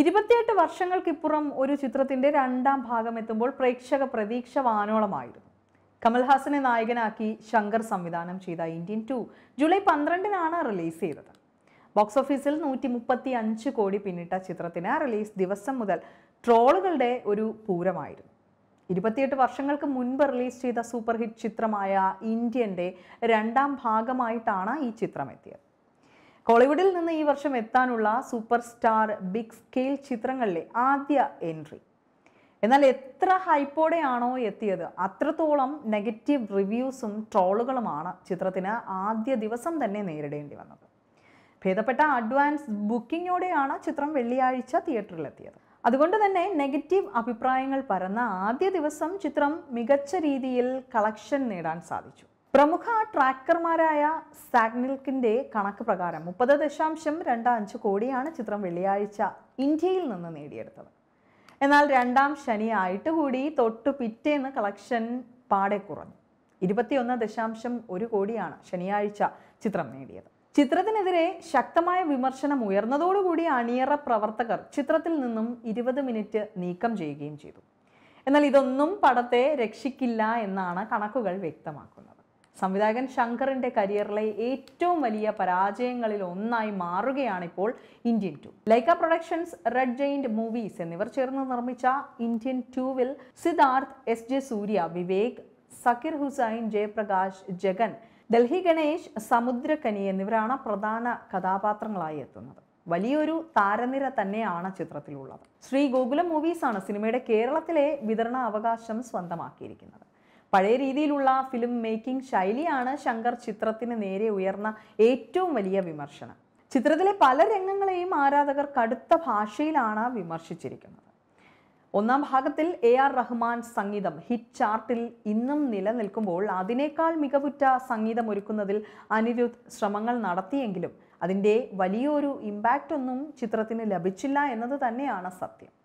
ഇരുപത്തിയെട്ട് വർഷങ്ങൾക്കിപ്പുറം ഒരു ചിത്രത്തിന്റെ രണ്ടാം ഭാഗം എത്തുമ്പോൾ പ്രേക്ഷക പ്രതീക്ഷ വാനോളമായിരുന്നു. കമൽഹാസനെ നായകനാക്കി ശങ്കർ സംവിധാനം ചെയ്ത ഇന്ത്യൻ ടു ജൂലൈ പന്ത്രണ്ടിനാണ് റിലീസ് ചെയ്തത്. ബോക്സ് ഓഫീസിൽ നൂറ്റി മുപ്പത്തി അഞ്ച് കോടി പിന്നിട്ട ചിത്രത്തിന് റിലീസ് ദിവസം മുതൽ ട്രോളുകളുടെ ഒരു പൂരമായിരുന്നു. ഇരുപത്തിയെട്ട് വർഷങ്ങൾക്ക് മുൻപ് റിലീസ് ചെയ്ത സൂപ്പർ ഹിറ്റ് ചിത്രമായ ഇന്ത്യന്റെ രണ്ടാം ഭാഗമായിട്ടാണ് ഈ ചിത്രം എത്തിയത് ഹോളിവുഡിൽ നിന്ന് ഈ വർഷം എത്താനുള്ള സൂപ്പർ സ്റ്റാർ ബിഗ് സ്കെയിൽ ചിത്രങ്ങളിലെ ആദ്യ എൻട്രി. എന്നാൽ എത്ര ഹൈപ്പോടെയാണോ എത്തിയത്? അത്രത്തോളം നെഗറ്റീവ് റിവ്യൂസും ട്രോളുകളുമാണ് ചിത്രത്തിന് ആദ്യ ദിവസം തന്നെ നേരിടേണ്ടി വന്നത്. ഭേദപ്പെട്ട അഡ്വാൻസ് ബുക്കിങ്ങോടെയാണ് ചിത്രം വെള്ളിയാഴ്ച തിയേറ്ററിലെത്തിയത്. അതുകൊണ്ട് തന്നെ നെഗറ്റീവ് അഭിപ്രായങ്ങൾ പരന്ന ആദ്യ ദിവസം ചിത്രം മികച്ച രീതിയിൽ കളക്ഷൻ നേടാൻ സാധിച്ചു. പ്രമുഖ ട്രാക്കർമാരായ സാഗ്നിൽക്കിന്റെ കണക്ക് പ്രകാരം മുപ്പത് ദശാംശം രണ്ട് അഞ്ച് കോടിയാണ് ചിത്രം വെള്ളിയാഴ്ച ഇന്ത്യയിൽ നിന്ന് നേടിയെടുത്തത്. എന്നാൽ രണ്ടാം ശനിയായിട്ട് കൂടി തൊട്ടു പിറ്റേന്ന് കളക്ഷൻ പാടെ കുറഞ്ഞു. ഇരുപത്തിയൊന്ന് ദശാംശം ഒരു കോടിയാണ് ശനിയാഴ്ച ചിത്രം നേടിയത്. ചിത്രത്തിനെതിരെ ശക്തമായ വിമർശനം ഉയർന്നതോടുകൂടി അണിയറ പ്രവർത്തകർ ചിത്രത്തിൽ നിന്നും ഇരുപത് മിനിറ്റ് നീക്കം ചെയ്യുകയും ചെയ്തു. എന്നാൽ ഇതൊന്നും പടത്തെ രക്ഷിക്കില്ല എന്നാണ് കണക്കുകൾ വ്യക്തമാക്കുന്നത്. സംവിധായകൻ ശങ്കറിന്റെ കരിയറിലെ ഏറ്റവും വലിയ പരാജയങ്ങളിൽ ഒന്നായി മാറുകയാണിപ്പോൾ Indian two. Lyca productions red giant movies എന്നിവർ ചേർന്ന് നിർമ്മിച്ച ഇന്ത്യൻ ടൂവിൽ സിദ്ധാർത്ഥ് എസ് ജെ സൂര്യ വിവേക് സക്കീർ ഹുസൈൻ ജയപ്രകാശ് ജഗൻ ഡൽഹി ഗണേഷ് സമുദ്രകനി എന്നിവരാണ് പ്രധാന കഥാപാത്രങ്ങളായി എത്തുന്നത്. വലിയൊരു താരനിര തന്നെയാണ് ചിത്രത്തിലുള്ളത്. ശ്രീ ഗോകുലം മൂവീസാണ് സിനിമയുടെ കേരളത്തിലെ വിതരണ അവകാശം സ്വന്തമാക്കിയിരിക്കുന്നത്. പഴയ രീതിയിലുള്ള ഫിലിം മേക്കിംഗ് ശൈലിയാണ് ശങ്കർ ചിത്രത്തിന് നേരെ ഉയർന്ന ഏറ്റവും വലിയ വിമർശനം. ചിത്രത്തിലെ പല രംഗങ്ങളെയും ആരാധകർ കടുത്ത ഭാഷയിലാണ് വിമർശിച്ചിരിക്കുന്നത്. ഒന്നാം ഭാഗത്തിൽ എ ആർ റഹ്മാൻ സംഗീതം ഹിറ്റ് ചാർട്ടിൽ ഇന്നും നിലനിൽക്കുമ്പോൾ അതിനേക്കാൾ മികവുറ്റ സംഗീതം ഒരുക്കുന്നതിൽ അനിരുദ്ധ് ശ്രമങ്ങൾ നടത്തിയെങ്കിലും അതിന്റെ വലിയൊരു ഇമ്പാക്റ്റ് ഒന്നും ചിത്രത്തിന് ലഭിച്ചില്ല എന്നത് തന്നെയാണ് സത്യം.